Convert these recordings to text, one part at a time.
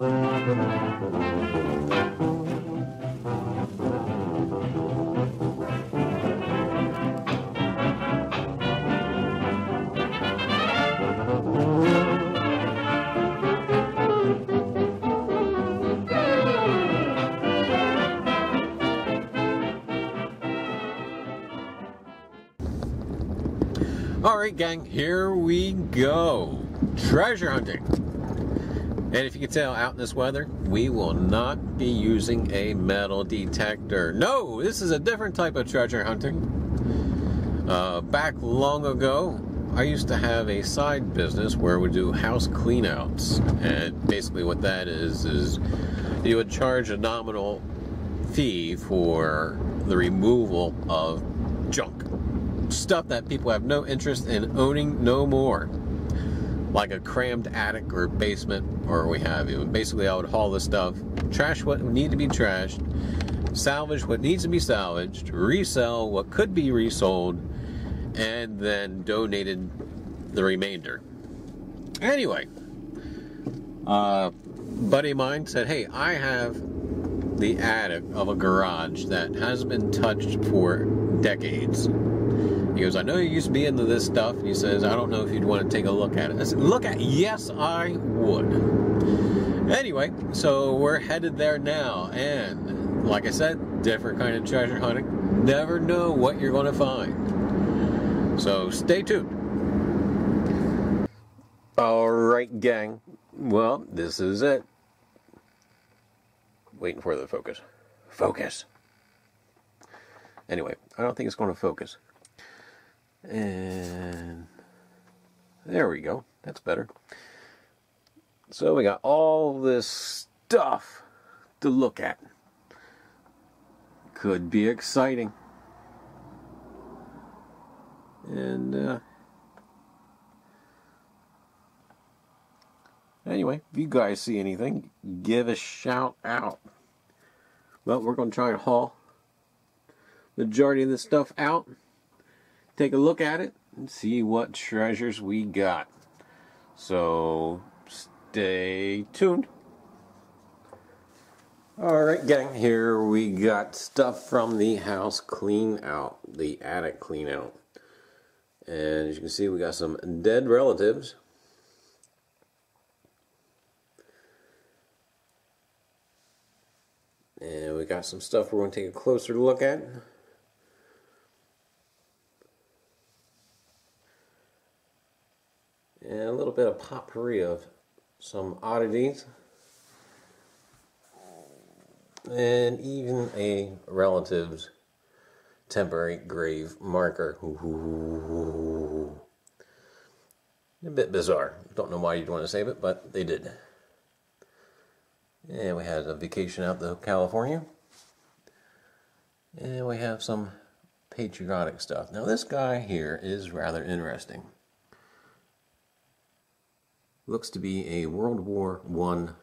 All right, gang, here we go. Treasure hunting. And if you can tell out in this weather, we will not be using a metal detector. No, this is a different type of treasure hunting. Uh, back long ago, I used to have a side business where we do house cleanouts. And basically, what that is, is you would charge a nominal fee for the removal of junk stuff that people have no interest in owning no more. Like a crammed attic or basement or we have you. Basically, I would haul the stuff, trash what need to be trashed, salvage what needs to be salvaged, resell what could be resold, and then donated the remainder. Anyway, uh, buddy of mine said, Hey, I have the attic of a garage that has been touched for decades. He goes, I know you used to be into this stuff. And He says, I don't know if you'd want to take a look at it. I said, Look at Yes, I would. Anyway, so we're headed there now. And like I said, different kind of treasure hunting. Never know what you're going to find. So stay tuned. All right, gang. Well, this is it. Waiting for the focus. Focus. Anyway, I don't think it's going to focus. And there we go. That's better. So we got all this stuff to look at. Could be exciting. And uh, anyway, if you guys see anything, give a shout out. Well, we're going to try and haul majority of this stuff out take a look at it and see what treasures we got. So stay tuned. Alright gang, here we got stuff from the house clean out, the attic clean out. And as you can see we got some dead relatives. And we got some stuff we're going to take a closer look at. And a little bit of potpourri of some oddities and even a relative's temporary grave marker. A bit bizarre. Don't know why you'd want to save it, but they did. And we had a vacation out to California. And we have some patriotic stuff. Now this guy here is rather interesting looks to be a World War One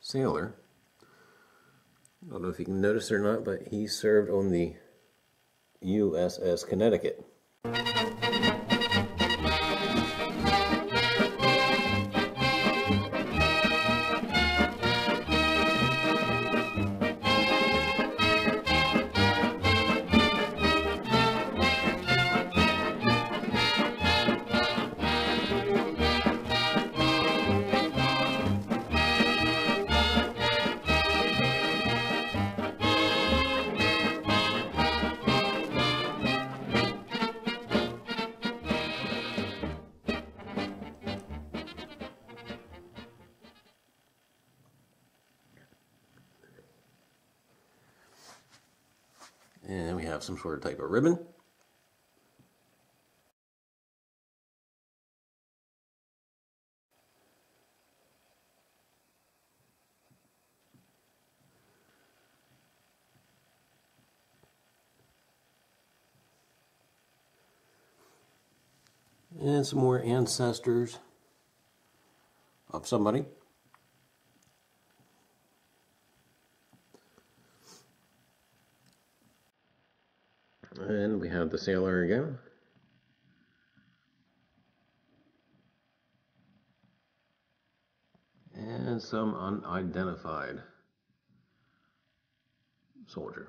sailor. I don't know if you can notice or not, but he served on the USS Connecticut. And we have some sort of type of ribbon. And some more ancestors of somebody. The sailor again. And some unidentified soldier.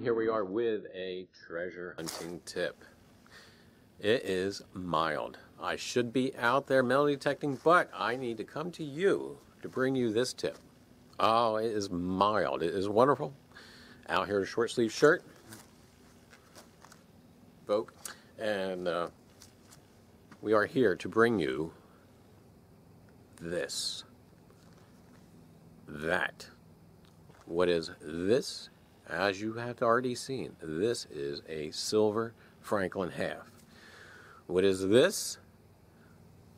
Here we are with a treasure hunting tip. It is mild. I should be out there metal detecting, but I need to come to you to bring you this tip. Oh, it is mild. It is wonderful. Out here in a short sleeve shirt, folk, and uh, we are here to bring you this. That. What is this? As you have already seen, this is a silver Franklin half. What is this?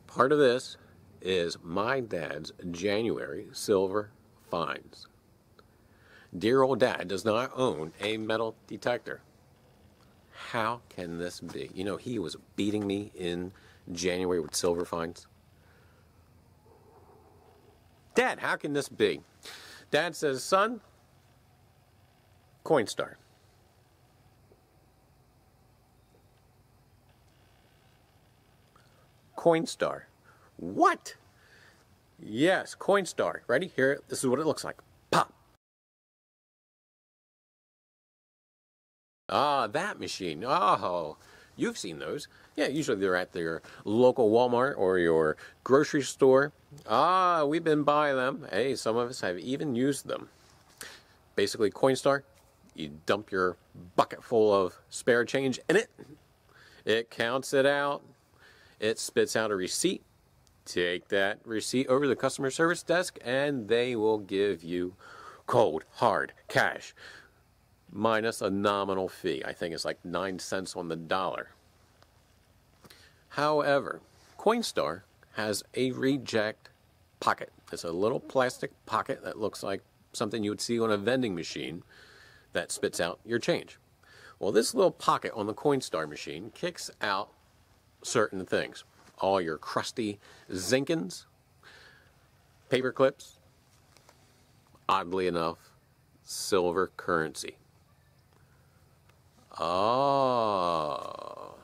Part of this is my dad's January silver finds. Dear old dad does not own a metal detector. How can this be? You know, he was beating me in January with silver finds. Dad, how can this be? Dad says, son, Coinstar. Coinstar. What? Yes, Coinstar. Ready? Here, this is what it looks like. Pop. Ah, that machine. Oh, you've seen those. Yeah, usually they're at your local Walmart or your grocery store. Ah, we've been by them. Hey, some of us have even used them. Basically, Coinstar, you dump your bucket full of spare change in it. It counts it out. It spits out a receipt. Take that receipt over to the customer service desk and they will give you cold, hard cash minus a nominal fee. I think it's like 9 cents on the dollar. However, Coinstar has a reject pocket. It's a little plastic pocket that looks like something you would see on a vending machine that spits out your change. Well, this little pocket on the Coinstar machine kicks out certain things. All your crusty Zinkins, paper clips, oddly enough, silver currency. Oh.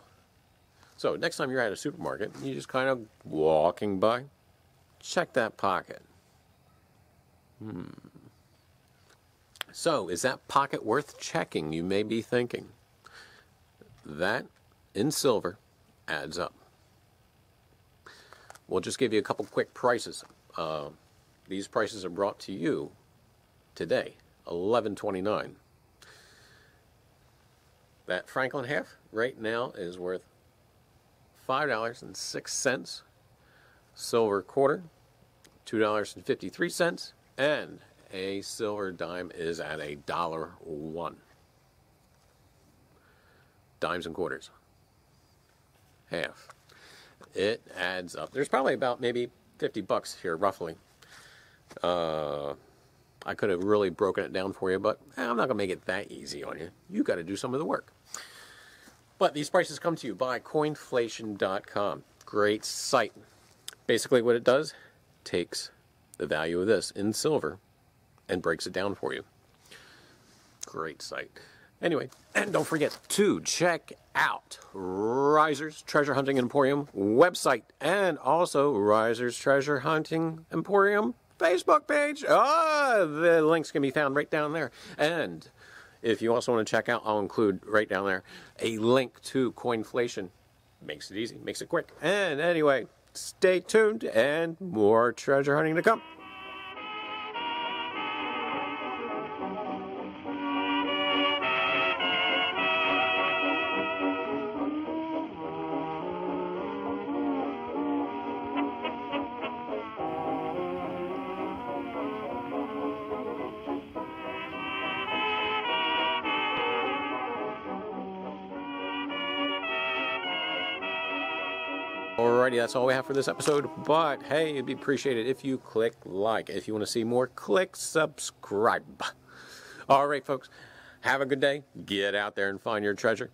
So next time you're at a supermarket, you're just kind of walking by, check that pocket. Hmm. So, is that pocket worth checking? You may be thinking. That in silver adds up. We'll just give you a couple quick prices. Uh, these prices are brought to you today, 11.29. That Franklin half right now is worth $5.06. Silver quarter, $2.53. And a silver dime is at a dollar one. Dimes and quarters. Half. It adds up. There's probably about maybe 50 bucks here, roughly. Uh, I could have really broken it down for you, but I'm not going to make it that easy on you. You got to do some of the work. But these prices come to you by coinflation.com. Great site. Basically, what it does takes the value of this in silver and breaks it down for you. Great site. Anyway, and don't forget to check out Reiser's Treasure Hunting Emporium website and also Reiser's Treasure Hunting Emporium Facebook page. Ah, the links can be found right down there. And if you also want to check out, I'll include right down there a link to Coinflation. Makes it easy, makes it quick. And anyway, stay tuned and more treasure hunting to come. Alrighty, that's all we have for this episode. But hey, it'd be appreciated if you click like. If you want to see more, click subscribe. All right, folks, have a good day. Get out there and find your treasure.